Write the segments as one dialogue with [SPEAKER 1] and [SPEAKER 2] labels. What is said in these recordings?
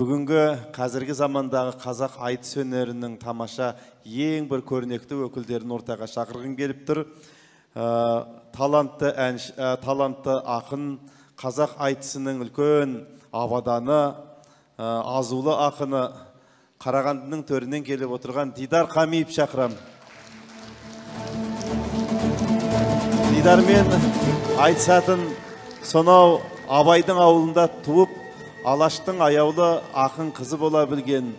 [SPEAKER 1] бүгінгі қазіргі замандағы қазақ айтыс өнерінің тамаша ең бір көрнекті өкілдерін ортаға шақырғым келіп тұр. Ә, талантты ә, талантты ақын қазақ айтысының үлкен абаданы ә, азулы ақыны қарағандының төрінен келіп отырған дидар қамиев шақырам дидармен айтысатын сонау абайдың ауылында туып алаштың аяулы ақын қызы бола білген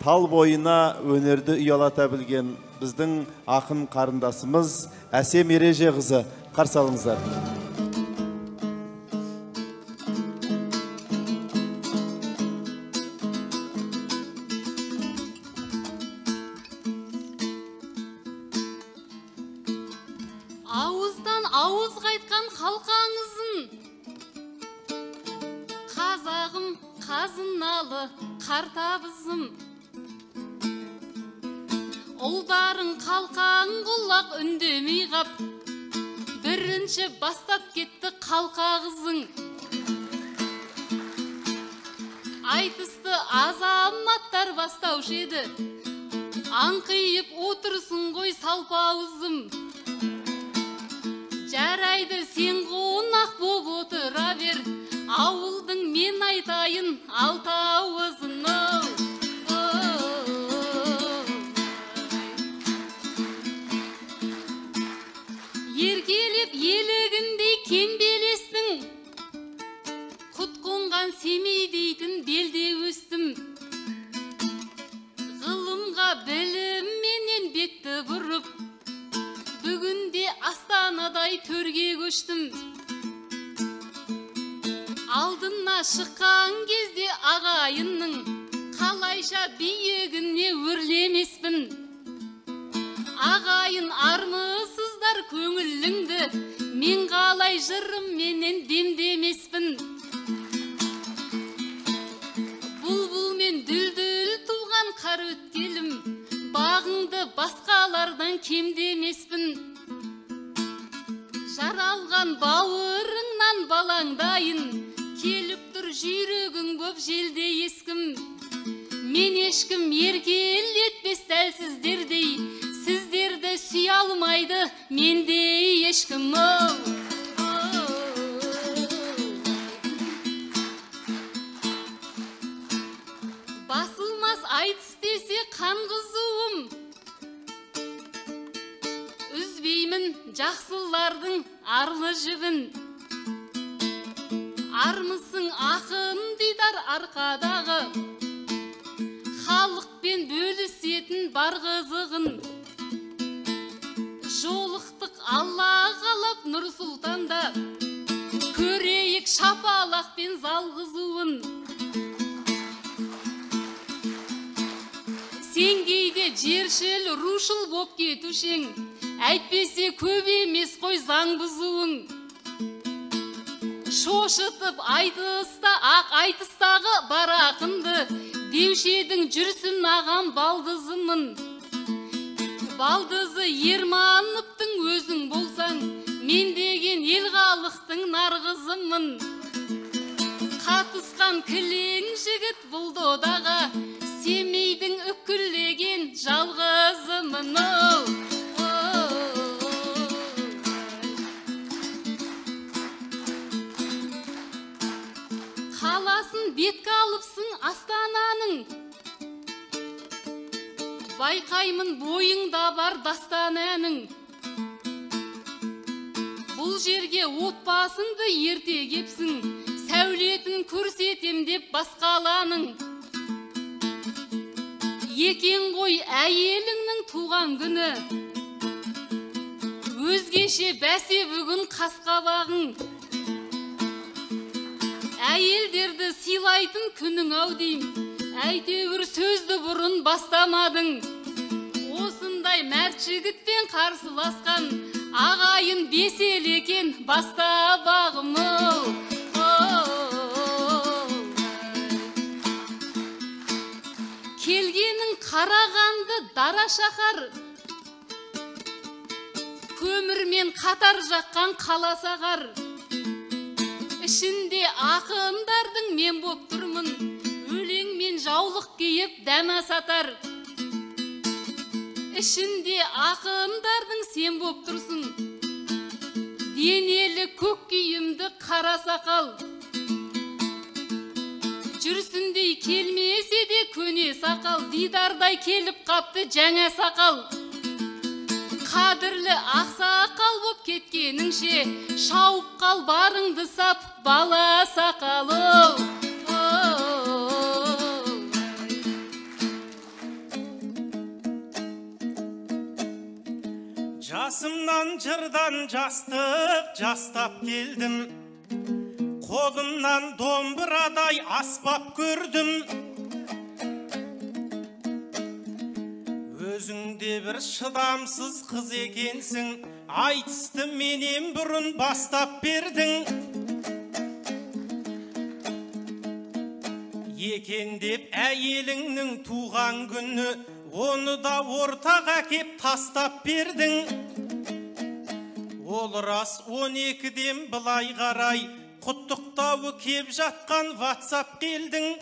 [SPEAKER 1] тал бойына өнерді ұялата білген біздің ақын қарындасымыз әсем ереже қызы. Қарсы алыңыздар
[SPEAKER 2] ауыздан ауыз қайтқан халқаңызын қазыналы қартабызым ұлдарың қалқаң құлақ үндемей қап бірінші бастап кетті қалқа қызың. Айтысты азаматтар бастаушы еді аңқиып отырсын ғой салпауызым. Жарайды сен қонақ боп отыра бер ауылдың мен айтайын алтауызын оу еркелеп елігіндей жаралған бауырыңнан балаңдайын. Келіп тұр жүйрегің боп желде ескім. Мен ешкім еркелетпес дәлсіздердей сіздерді сүйе алмайды мендей ешкім оу басылмас айтыс десе қан қызуым жақсылардың арлы жібін. Армысың ақын дидар арқадағы. Халықпен бөлісетін бар қызығын. Жолықтық алла қалап нұр сұлтанда. Көрейік шапалақпен зал қызуын. Кейде жершіл рушыл боп кетушең. Әйтпесе көп емес қой заң бұзуың. Шошытып айтыста ақ айтыстағы бар ақынды деуші едің жүрсін ағам балдызымын. Балдызы ермановтың өзің болсаң мен деген ел халықтың нарғызымын. Қатысқан кілең жігіт бұл додаға семейдің үкілеген жалғызымын оу қаласын бетке алыпсың астананың. Байқаймын бойыңда бар дастан әнің бұл жерге отбасыңды ерте кепсің сәулетін көрсетем деп басқаланың. Екен ғой әйеліңнің туған күні. Өзгеше бәсе бүгін қасқабағың. Әйелдерді сыйлайтын күнің ау дейм әйтеуір сөзді бұрын бастамадың. Осындай мәрт жігітпен қарсыласқан ағайын бес ел екен баста бағым келгенің қарағанды дара шаһар. Көмірмен қатар жаққан қаласағар ішінде ақындардың мен боп тұрмын. Өлең мен тобық киіп дәмә сатар ішінде ақындардың сен боп тұрсың. Денелі көк киімді қара сақал. Жүрсіндей келмесе де көне сақал. Дидардай келіп қапты жаңа сақал. Қадірлі ақсақал боп кеткеніңше шауып қал барыңды сап бала сақалы.
[SPEAKER 3] Жасымнан жырдан жастық жастап келдім. Қолымнан домбырадай аспап көрдім. Бір шыдамсыз қыз екенсің. Айтысты менен бұрын бастап бердің. Екен деп әйеліңнің туған күні оны да ортаға кеп тастап бердің. Ол рас он екіден былай қарай құттықтауы кеп жатқан ватсап келдің.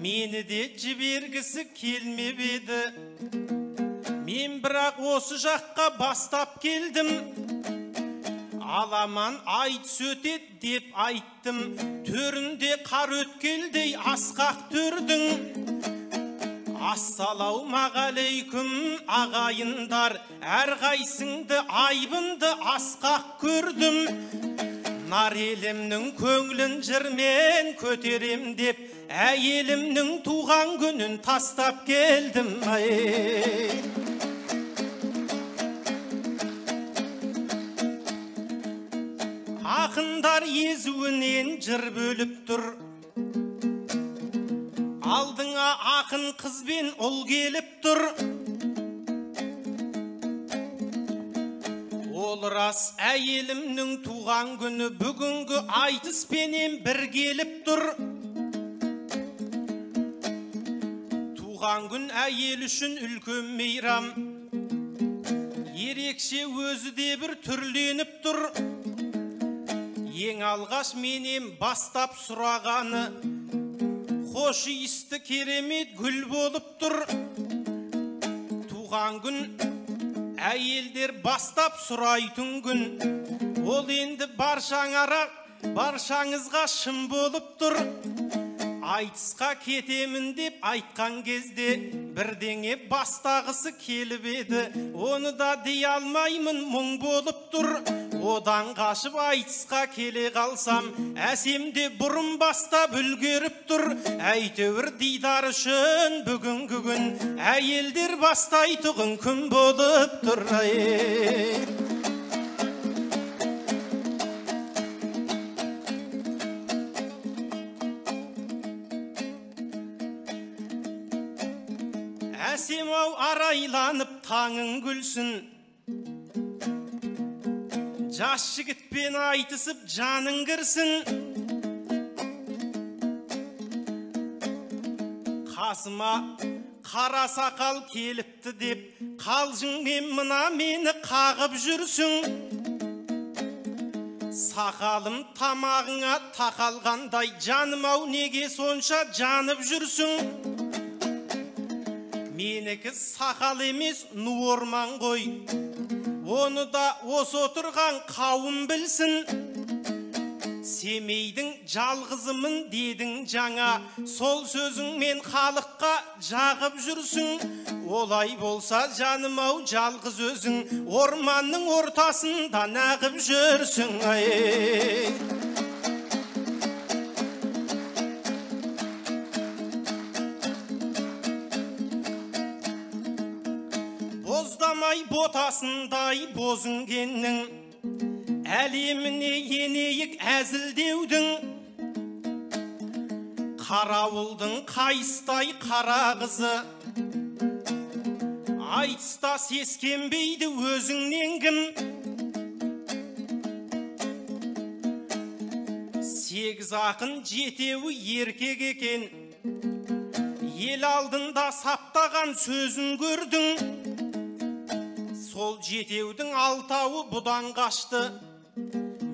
[SPEAKER 3] Мені де жібергісі келмеп еді. Мен бірақ осы жаққа бастап келдім. Аламан айтыс өтеді деп айттым. Төрінде қар өткелдей асқақ төрдің ассалаумағалейкум ағайындар. Әрқайсыңды айбынды асқақ көрдім. Нар елімнің көңілін жырмен көтерем деп әйелімнің туған күнін тастап келдім ай. Ақындар езуінен жыр бөліп тұр. Алдыңа ақын қыз бен ұл келіп тұр. Ол рас әйелімнің туған күні бүгінгі айтыспенен бір келіп тұр. Туған күн әйел үшін үлкен мейрам. Ерекше өзі де бір түрленіп тұр. Ең алғаш менен бастап сұрағаны хош иісті керемет гүл болып тұр туған күн әйелдер бастап сұрайтын күн. Ол енді баршаңарақ баршаңызға шын болып тұр. Айтысқа кетемін деп айтқан кезде бірдеңе бастағысы келіп еді. Оны да дей алмаймын мұң болып тұр. Одан қашып айтысқа келе қалсам әсемде бұрын бастап үлгеріп тұр. Әйтеуір дидар үшін бүгінгі күн әйелдер бастайтұғын күн болып тұр. Таңың күлсін жас жігітпен айтысып жаның кірсін қасыма қара сақал келіпті деп қалжыңмен мына мені қағып жүрсің сақалым тамағыңа тақалғандай жаным ау неге сонша жанып жүрсің менікі сақал емес ну орман ғой оны да осы отырған қауым білсін. Семейдің жалғызымын дедің жаңа. Сол сөзіңмен халыққа жағып жүрсің. Олай болса жаным ау жалғыз өзің. Орманның ортасында нағып жүрсің ай. Ботасындай бозінгеннің әлеміне енейік әзілдеудің. Қарауылдың қайыстай қара қызы. Айтыста сескенбейді өзіңнен кім сегіз ақын жетеуі еркек екен. Ел алдында саптаған сөзін көрдің. Сол жетеудің алтауы бұдан қашты.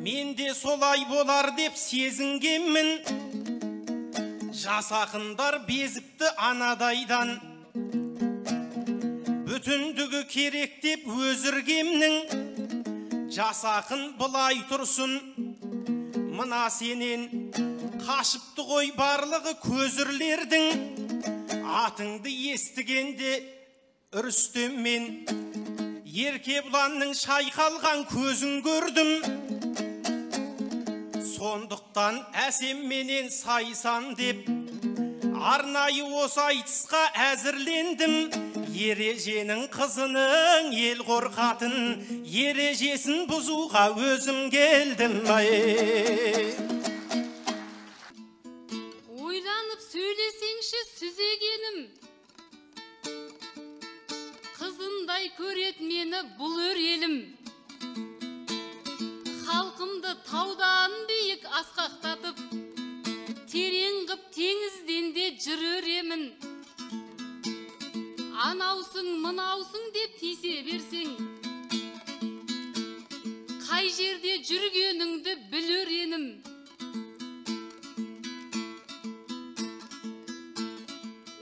[SPEAKER 3] Мен де солай болар деп сезінгенмін. Жас ақындар безіпті анадайдан. Бүтіндігі керек деп өзіргемнің. Жас ақын былай тұрсын. Мына сенен қашыпты ғой барлығы көзірлердің. Атыңды естігенде үрістем мен. Еркебұланның шайқалған көзін көрдім. Сондықтан әсемменен сайсан деп арнайы осы айтысқа әзірлендім. Ереженің қызының ел қорқатын ережесін бұзуға өзім келдім ай.
[SPEAKER 2] Бұл өрелім халқымды таудан биік асқақтатып терең қып теңізден де өремін. Анаусың мынаусың деп тисе берсең қай жерде жүргеніңді білер енім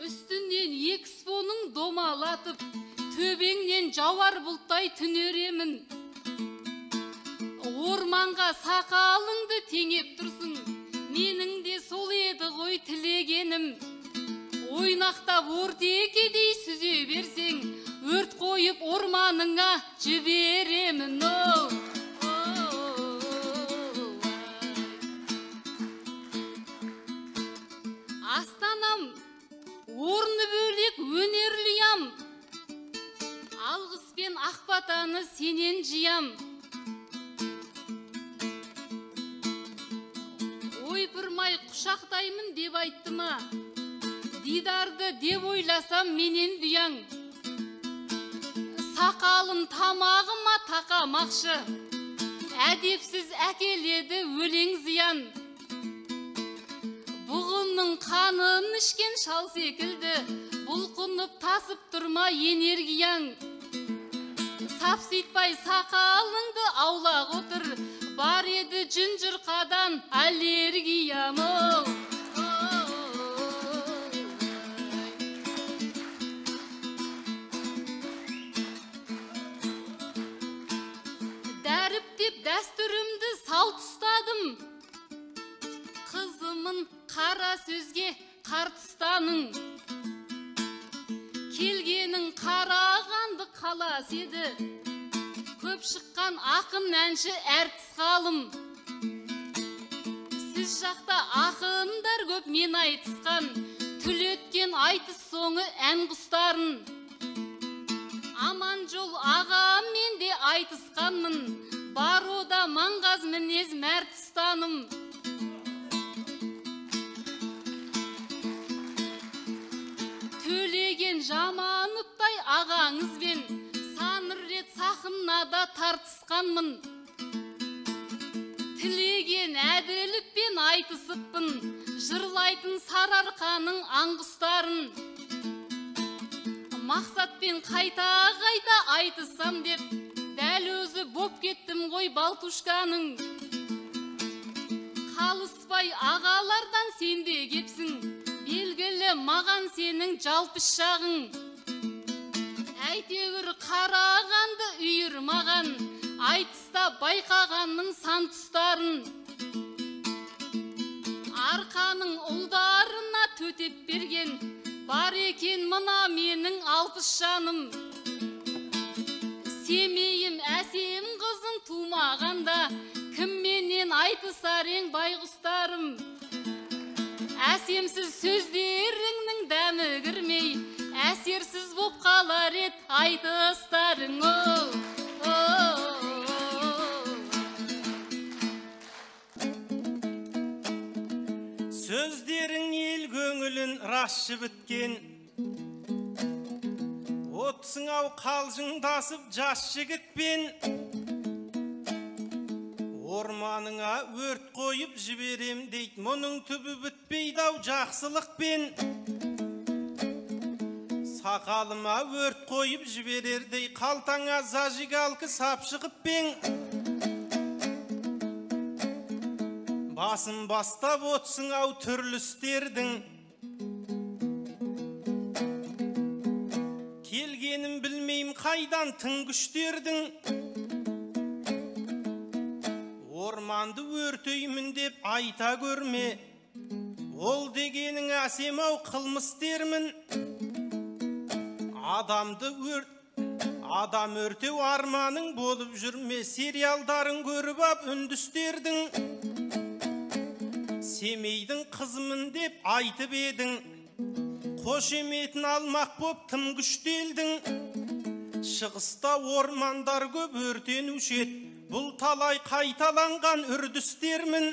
[SPEAKER 2] үстінен экспоның домалатып төбеңнен жауар бұлттай түнеремін. Орманға сақалыңды теңеп тұрсың. Менің де сол еді ғой тілегенім. Ойнақтап ортекедей сүзе берсең өрт қойып орманыңа жіберемін. Оу астанам орны бөлек өнерлі ям. Алғыс пен ақбатаны сенен жиям. Ойпырмай құшақтаймын деп айтты ма? Дидарды деп ойласам менен бұяң сақалын тамағыма тақамақшы. Әдепсіз әкеледі өлең зиян. Бұғының қанын ішкен шал секілді. Бұлқынып тасып тұрма энергияң сапситпай сақалыңды аулақ отыр. Бар еді жүн аллергиям оу дәріптеп дәстүрімді салт ұстадым қызымын қара сөзге қартыстаның. Келгенің қарағанды қалас еді көп шыққан ақын әнші әртіс ғалым сіз жақта ақындар көп мен айтысқан. Түлеткен айтыс соңы ән құстарын. Аман жол ағамен де айтысқанмын. Бар ода маңғаз мінез мәрт ұстаным. Төлеген жамановтай ағаңызбен сан рет сахнада тартысқанмын. Тілеген әділіппен айтысыппын жырлайтын сарыарқаның аңғұстарын мақсатпен қайта қайта айтысам деп дәл өзі боп кеттім ғой балтушканың. Қалыспай ағалардан сен де кепсің маған сенің жалпы шағың. Әйтеуір қарағанды үйірмаған айтыста байқағанның сан тұстарын. Арқаның ұлдарына төтеп берген бар екен мына менің алпыс жаным. Семейім әсем қызын тумағанда кімменен айтысар ең байғұстарым? Әсемсіз сөздеріңнің дәмі кірмей әсерсіз боп қалар ед айтыстарың оу
[SPEAKER 3] сөздерің ел көңілін рас жібіткен. Отсың ау қалжыңдасып жас жігітпен орманыңа өрт қойып жіберем дейді мұның түбі бітпейді ау жақсылықпен сақалыма өрт қойып жіберердей қалтаңа зажигалка сапшығыппен басын бастап отсың ау түрлі істердің. Келгенін білмейм қайдан тың күштердің. Деп айта көрме. Ол дегенің әсем ау қылмыс дермін. Адамды өр адам өртеу арманың болып жүрме. Сериалдарын көріп ап үндістердің. Семейдің қызымын деп айтып едің. Қошеметін алмақ боп тым күштелдің шығыста ормандар көп өртенуші еді бұл талай қайталанған үрдістермін.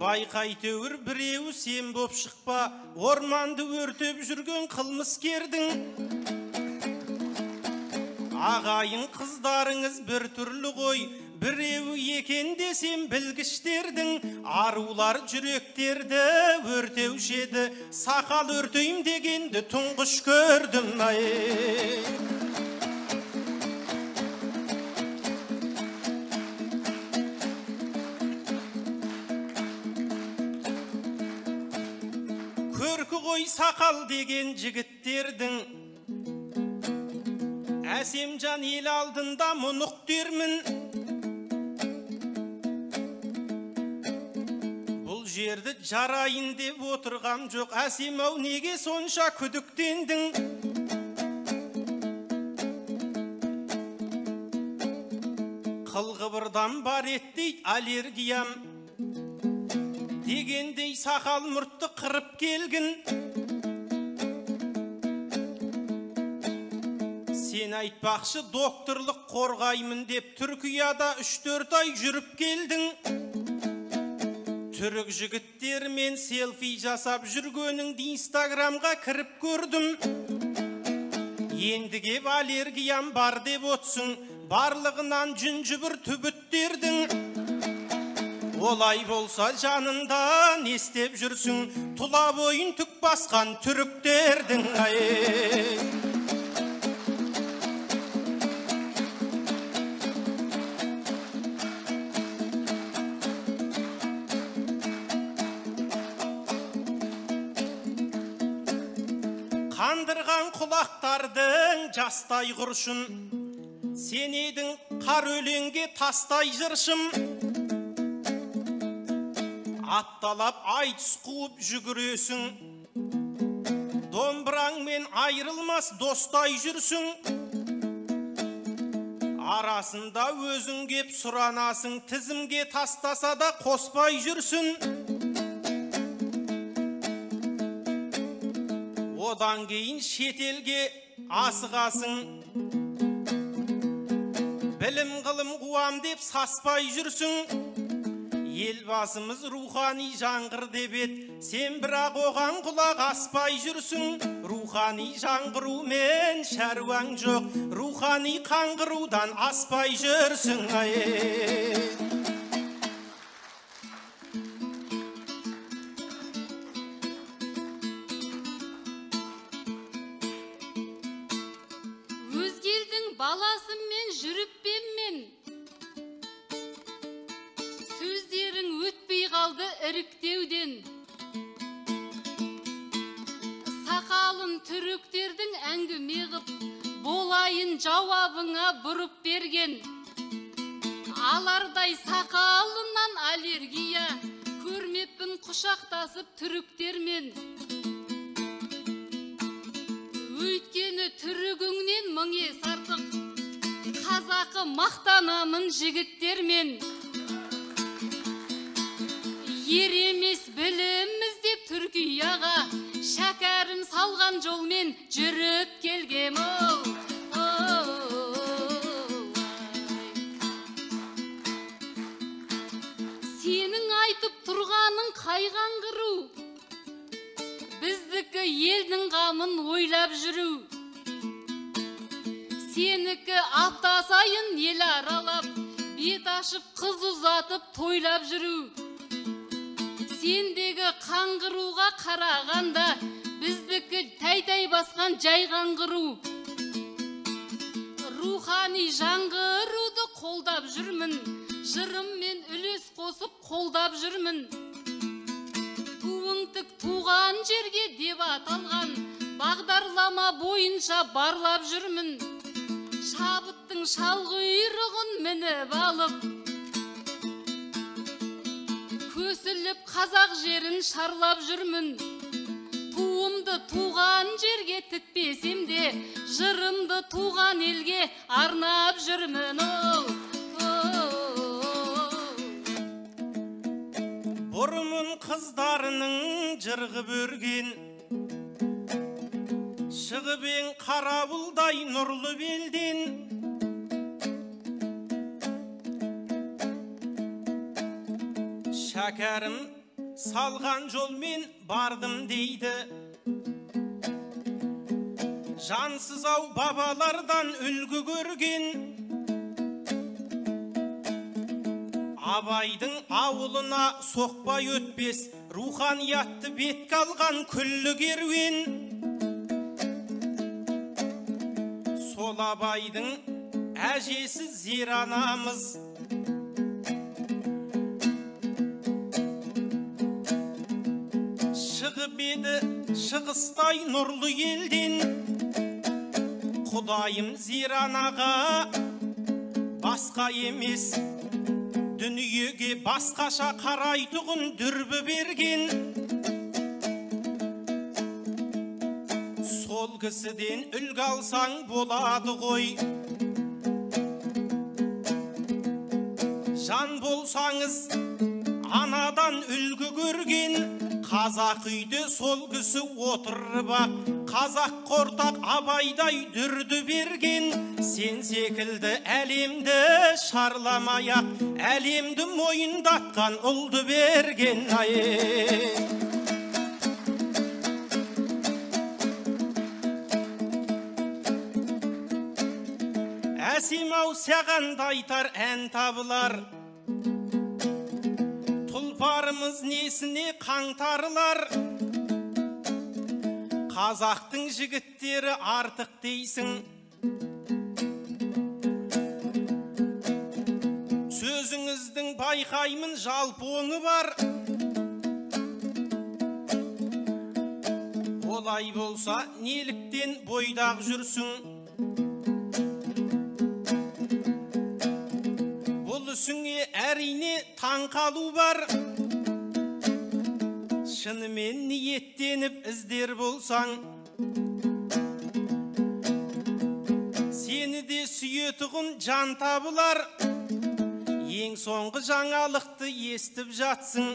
[SPEAKER 3] Байқай тәуір біреуі сен боп шықпа орманды өртеп жүрген қылмыскердің ағайын қыздарыңыз бір түрлі ғой біреуі екен десем білгіштердің. Арулар жүректерді өртеуші еді сақал өртейм дегенді тұңғыш көрдім ай. Сақал деген жігіттердің. Әсемжан ел алдында мұнық дермін. Бұл жерді жарайын деп отырғам жоқ. Әсем ау неге сонша күдіктендің? Қылғыбырдан бар дейді аллергиям. Дегендей сақал мұртты қырып келгін. Сен айтпақшы докторлық қорғаймын деп түркияда үш төрт ай жүріп келдің. Түрік жігіттермен селфи жасап жүргеніңді инстаграмға кіріп көрдім. Енді кеп аллергиям бар деп отсың барлығынан жүнжібір түбіттердің олай болса жанында не істеп жүрсің тұла бойын түк басқан түріктердің ай. Қандырған құлақтардың жастай құршын сен едің қар өлеңге тастай жыршым. Атталап айтыс қуып жүгіресің домбыраңмен айрылмас достай жүрсің. Арасында өзің кеп сұранасың тізімге тастаса да қоспай жүрсін одан кейін шетелге асығасың. Білім ғылым қуам деп саспай жүрсің. Елбасымыз рухани жаңғыр деп еді сен бірақ оған құлақ аспай жүрсің. Рухани жаңғырумен шаруаң жоқ рухани қаңғырудан аспай жүрсің ай.
[SPEAKER 2] Мақтанамын жігіттермен. Ер емес білім іздеп түркияға шәкәрім салған жолмен жүріп келгем. Оу сенің айтып тұрғаның қайғаңғыру біздікі елдің қамын ойлап жүру. Сенікі апта сайын ел аралап бет ашып қыз ұзатып тойлап жүру. Сендегі қаңғыруға қарағанда біздікі тәй тәй басқан жай қаңғыру. Рухани жаңғыруды қолдап жүрмін жырыммен үлес қосып қолдап жүрмін. Туың тік туған жерге деп аталған бағдарлама бойынша барлап жүрмін. Табыттың шалқұйрығын мініп алып көсіліп қазақ жерін шарлап жүрмін туымды туған жерге тікпесем де жырымды туған елге арнап жүрмін оу.
[SPEAKER 3] бұрымын қыздарының жырғып өрген шығып ең қарауылдай нұрлы белден. Шәкәрім салған жолмен бардым дейді. Жансыз ау бабалардан үлгі көрген. Абайдың ауылына соқпай өтпес руханиятты бетке алған күллі керуен. Абайдың әжесі зира анамыз шығып еді шығыстай нұрлы елден құдайым зиранаға басқа емес дүниеге басқаша қарайтұғын дүрбі берген сол кісіден үлгі алсаң болады ғой. Жан болсаңыз анадан үлгі көрген қазақ үйде сол кісі отырып ақ қазақ қортақ абайдай дүрді берген. Сен секілді әлемді шарламай ақ әлемді мойындатқан ұлды берген ай. Саған да айтар ән табылар. Тұлпарымыз несіне қаңтарылар? Қазақтың жігіттері артық дейсің. Сөзіңіздің байқаймын жалпы оңы бар. Олай болса неліктен бойдақ жүрсің? Бұл ісіңе әрине таң қалу бар шынымен ниеттеніп іздер болсаң сені де сүйетұғын жан табылар ең соңғы жаңалықты естіп жатсың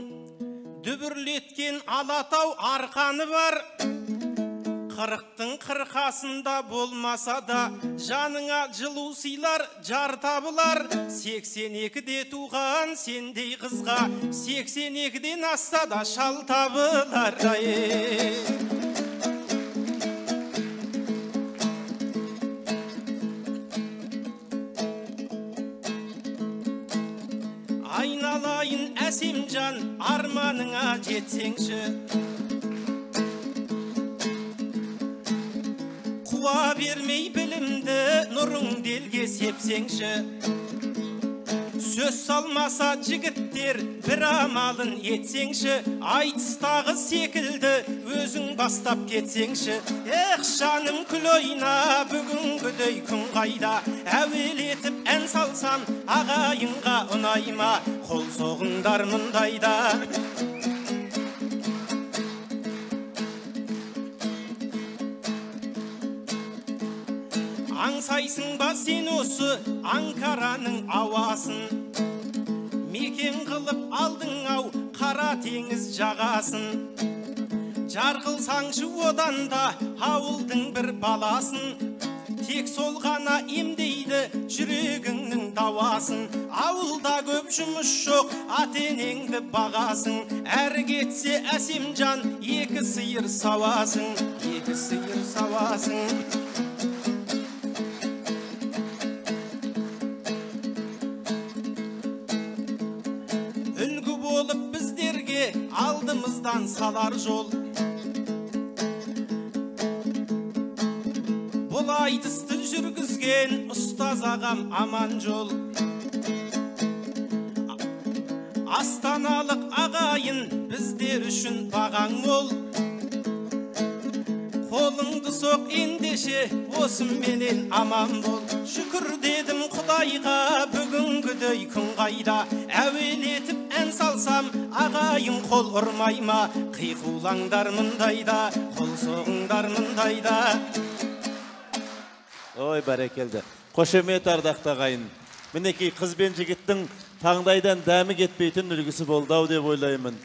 [SPEAKER 3] дүбірлеткен алатау арқаны бар қырықтың қырқасында болмаса да жаныңа жылу сыйлар жар табылар сексен екіде туған сендей қызға сексен екіден асса да шал табылар ай. айналайын әсемжан арманыңа жетсеңші білімді нұрыңды елге сепсеңші сөз салмаса жігіттер бір амалын етсеңші айтыстағы секілді өзің бастап кетсеңші эх жаным күл ойна бүгінгідей күн қайда әуелетіп ән салсам ағайынға ұнай ма қол соғыңдар мұндайда аңсайсың ба сен осы анкараның ауасын? Мекен қылып алдың ау қара теңіз жағасын. Жарқылсаңшы одан да ауылдың бір баласын. Тек сол ғана емдейді жүрегіңнің дауасын. Ауылда көп жұмыс жоқ ата енеңді бағасың әрі кетсе әсемжан екі сиыр сауасың екі сиыр сауасың болып біздерге алдымыздан салар жол. Бұл айтысты жүргізген ұстаз ағам аман жол. Астаналық ағайын біздер үшін бағаң мол. Қолыңды соқ ендеше осыменен аман бол. Шүкір дедім құдайға бүгінгідей күн қайда? Әуелетіп ән салсам ағайын қол ұрмай ма? Қиқулаңдар мұндайда қол соғыңдар мұндайда
[SPEAKER 1] ой бәрекелді. Қошемет ардақты ағайын мінекей қыз бен жігіттің таңдайдан дәмі кетпейтін үлгісі болды ау деп ойлаймын.